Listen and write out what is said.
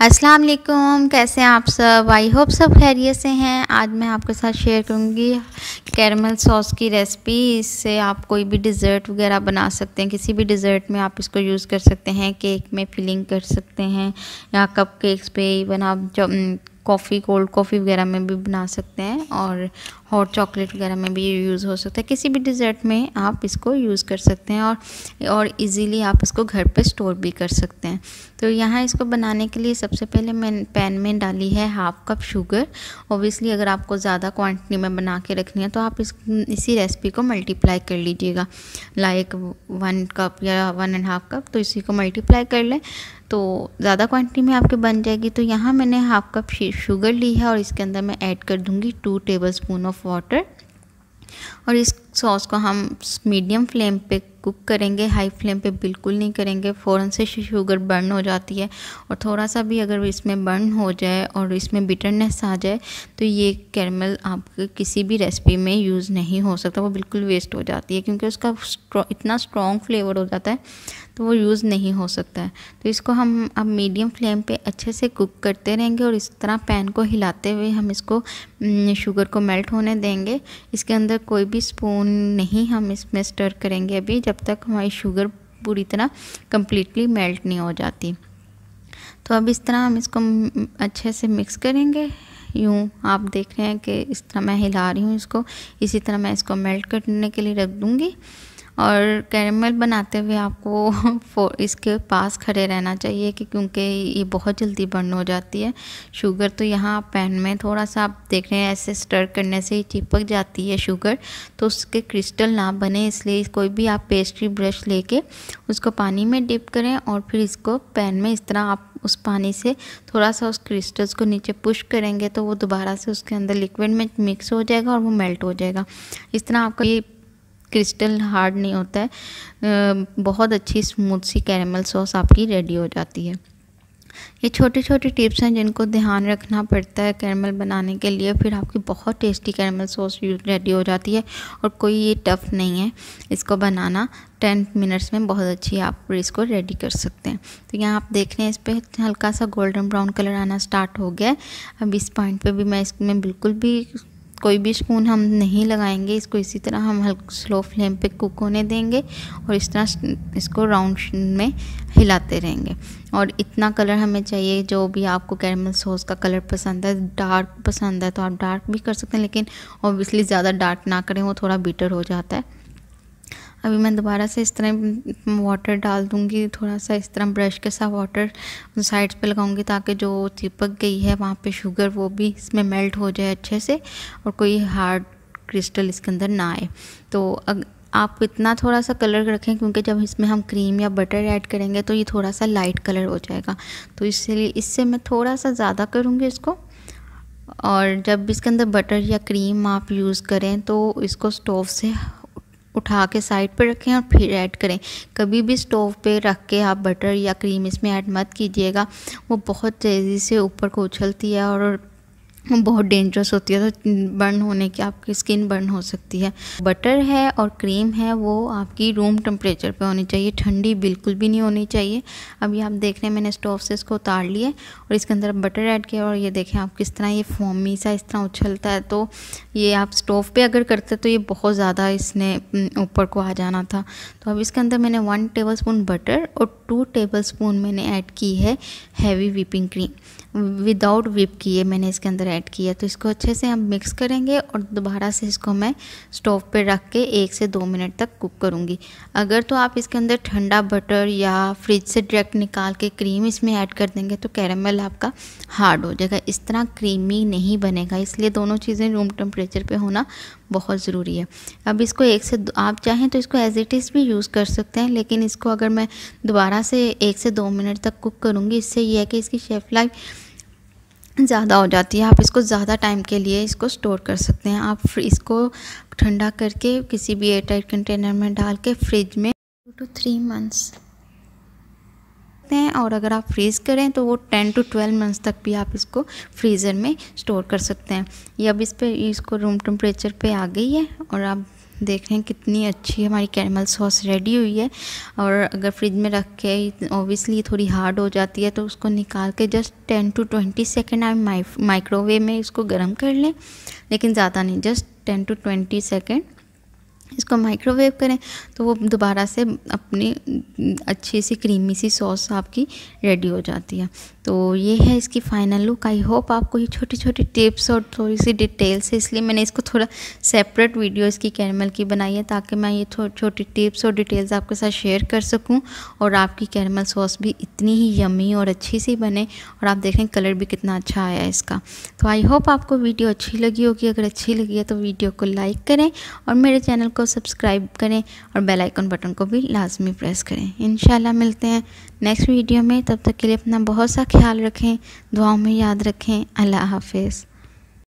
अस्सलाम वालेकुम कैसे हैं आप सब? आई होप सब खैरियत से हैं। आज मैं आपके साथ शेयर करूँगी कैरमल सॉस की रेसिपी इससे आप कोई भी डिज़र्ट वगैरह बना सकते हैं। किसी भी डिज़र्ट में आप इसको यूज़ कर सकते हैं। केक में फिलिंग कर सकते हैं। या कप केक्स पे इवन आप कॉफ़ी कोल्ड कॉफ़ी वगैरह में भी बना सकते हैं। और हॉट चॉकलेट वगैरह में भी यूज़ हो सकता है। किसी भी डिज़र्ट में आप इसको यूज़ कर सकते हैं और और इजीली आप इसको घर पे स्टोर भी कर सकते हैं। तो यहाँ इसको बनाने के लिए सबसे पहले मैं पैन में डाली है हाफ़ कप शुगर। ओबियसली अगर आपको ज़्यादा क्वांटिटी में बना के रखनी है तो आप इस, इसी रेसिपी को मल्टीप्लाई कर लीजिएगा। लाइक वन कप या वन एंड हाफ़ कप तो इसी को मल्टीप्लाई कर लें। तो ज़्यादा क्वांटिटी में आपके बन जाएगी। तो यहाँ मैंने हाफ़ कप शुगर ली है और इसके अंदर मैं ऐड कर दूँगी two tablespoon of water और इस सॉस को हम मीडियम फ्लेम पे कुक करेंगे हाई फ्लेम पे बिल्कुल नहीं करेंगे, फ़ौरन से शुगर बर्न हो जाती है। और थोड़ा सा भी अगर इसमें बर्न हो जाए और इसमें बिटरनेस आ जाए तो ये कैरमल आपके किसी भी रेसिपी में यूज़ नहीं हो सकता, वो बिल्कुल वेस्ट हो जाती है, क्योंकि उसका इतना स्ट्रॉन्ग फ्लेवर हो जाता है। तो वो यूज़ नहीं हो सकता है। तो इसको हम अब मीडियम फ्लेम पे अच्छे से कुक करते रहेंगे और इस तरह पैन को हिलाते हुए हम इसको शुगर को मेल्ट होने देंगे। इसके अंदर कोई भी स्पून नहीं हम इसमें स्टर करेंगे अभी जब तक हमारी शुगर पूरी तरह कम्प्लीटली मेल्ट नहीं हो जाती। तो अब इस तरह हम इसको अच्छे से मिक्स करेंगे। यूँ आप देख रहे हैं कि इस तरह मैं हिला रही हूँ इसको। इसी तरह मैं इसको मेल्ट करने के लिए रख दूँगी। और कैरमल बनाते हुए आपको इसके पास खड़े रहना चाहिए कि क्योंकि ये बहुत जल्दी बर्न हो जाती है। शुगर तो यहाँ पैन में थोड़ा सा आप देख रहे हैं, ऐसे स्टर करने से ही चिपक जाती है शुगर। तो उसके क्रिस्टल ना बने, इसलिए कोई भी आप पेस्ट्री ब्रश लेके उसको पानी में डिप करें और फिर इसको पैन में इस तरह आप उस पानी से थोड़ा सा उस क्रिस्टल्स को नीचे पुश करेंगे तो वो दोबारा से उसके अंदर लिक्विड में मिक्स हो जाएगा और वो मेल्ट हो जाएगा। इस तरह आपका ये क्रिस्टल हार्ड नहीं होता है। बहुत अच्छी स्मूथ सी कैरेमल सॉस आपकी रेडी हो जाती है। ये छोटे छोटे टिप्स हैं जिनको ध्यान रखना पड़ता है कैरमल बनाने के लिए। फिर आपकी बहुत टेस्टी कैरमल सॉस रेडी हो जाती है और कोई ये टफ़ नहीं है इसको बनाना। टेन मिनट्स में बहुत अच्छी आप इसको रेडी कर सकते हैं। तो यहाँ आप देख रहे हैं इस पर हल्का सा गोल्डन ब्राउन कलर आना स्टार्ट हो गया है। अब इस पॉइंट पे भी मैं इसमें बिल्कुल भी कोई भी स्पून हम नहीं लगाएँगे, इसको इसी तरह हम हल्का, स्लो फ्लेम पे कुक होने देंगे और इस तरह इसको राउंड में हिलाते रहेंगे। और इतना कलर हमें चाहिए, जो भी आपको कैरमल सॉस का कलर पसंद है, डार्क पसंद है तो आप डार्क भी कर सकते हैं, लेकिन ओबियसली ज़्यादा डार्क ना करें, वो थोड़ा बीटर हो जाता है। अभी मैं दोबारा से इस तरह वाटर डाल दूँगी थोड़ा सा इस तरह ब्रश के साथ वाटर उन साइड्स पे लगाऊँगी ताकि जो चिपक गई है वहाँ पे शुगर वो भी इसमें मेल्ट हो जाए अच्छे से और कोई हार्ड क्रिस्टल इसके अंदर ना आए। तो अग, आप इतना थोड़ा सा कलर रखें क्योंकि जब इसमें हम क्रीम या बटर ऐड करेंगे तो ये थोड़ा सा लाइट कलर हो जाएगा। तो इसलिए इससे मैं थोड़ा सा ज़्यादा करूँगी इसको और जब इसके अंदर बटर या क्रीम आप यूज़ करें तो इसको स्टोव से उठा के साइड पर रखें और फिर ऐड करें। कभी भी स्टोव पे रख के आप बटर या क्रीम इसमें ऐड मत कीजिएगा। वो बहुत तेज़ी से ऊपर को उछलती है और बहुत डेंजरस होती है तो बर्न होने की आपकी स्किन बर्न हो सकती है। बटर है और क्रीम है, वो आपकी रूम टेम्परेचर पे होनी चाहिए। ठंडी बिल्कुल भी नहीं होनी चाहिए। अभी आप देख रहे हैं, मैंने स्टोव से इसको उतार लिया और इसके अंदर बटर ऐड किया और ये देखें आप किस तरह ये फोमी सा इस तरह उछलता है। तो ये आप स्टोव पर अगर करते तो ये बहुत ज़्यादा इसने ऊपर को आ जाना था। तो अब इसके अंदर मैंने वन टेबल स्पून बटर और टू टेबल स्पून मैंने ऐड की है heavy whipping cream without whip किए मैंने इसके अंदर ऐड किया तो इसको अच्छे से हम मिक्स करेंगे और दोबारा से इसको मैं स्टोव पे रख के एक से दो मिनट तक कुक करूँगी। अगर तो आप इसके अंदर ठंडा बटर या फ्रिज से डायरेक्ट निकाल के क्रीम इसमें ऐड कर देंगे तो कैरमल आपका हार्ड हो जाएगा। इस तरह क्रीमी नहीं बनेगा, इसलिए दोनों चीज़ें रूम टेम्परेचर पर होना बहुत ज़रूरी है। अब इसको एक से आप चाहें तो इसको एज इट इज़ भी यूज़ कर सकते हैं, लेकिन इसको अगर मैं दोबारा से एक से दो मिनट तक कुक करूँगी, इससे यह है कि इसकी शेफ़ लाइफ ज़्यादा हो जाती है। आप इसको ज़्यादा टाइम के लिए इसको स्टोर कर सकते हैं। आप इसको ठंडा करके किसी भी एयर टाइट कंटेनर में डाल के फ्रिज में टू टू थ्री मंथ्स हैं और अगर आप फ्रीज़ करें तो वो टेन टू ट्वेल्व मंथ्स तक भी आप इसको फ्रीज़र में स्टोर कर सकते हैं। ये अब इस पर इसको रूम टेम्परेचर पे आ गई है और आप देख रहे हैं कितनी अच्छी हमारी कैरमल सॉस रेडी हुई है। और अगर फ्रिज में रख के ओबियसली थोड़ी हार्ड हो जाती है तो उसको निकाल के just ten to twenty second आप माइक्रोवेव में इसको गर्म कर लें, लेकिन ज़्यादा नहीं just ten to twenty second इसको माइक्रोवेव करें तो वो दोबारा से अपनी, अच्छी सी क्रीमी सी सॉस आपकी रेडी हो जाती है। तो ये है इसकी फ़ाइनल लुक आई होप आपको ये छोटी छोटी टिप्स और थोड़ी सी डिटेल्स है इसलिए मैंने इसको थोड़ा सेपरेट वीडियो इसकी कैरमल की बनाई है, ताकि मैं ये छोटी टिप्स और डिटेल्स आपके साथ शेयर कर सकूँ, और आपकी कैरमल सॉस भी इतनी ही यमी और अच्छी सी बने, और आप देखें कलर भी कितना अच्छा आया है इसका। तो आई होप आपको वीडियो अच्छी लगी होगी। अगर अच्छी लगी है तो वीडियो को लाइक करें, और मेरे चैनल को सब्सक्राइब करें और बेल आइकन बटन को भी लाजमी प्रेस करें। इन मिलते हैं नेक्स्ट वीडियो में। तब तक के लिए अपना बहुत सा ख्याल रखें, दुआओं में याद रखें। अल्लाह हाफिज़।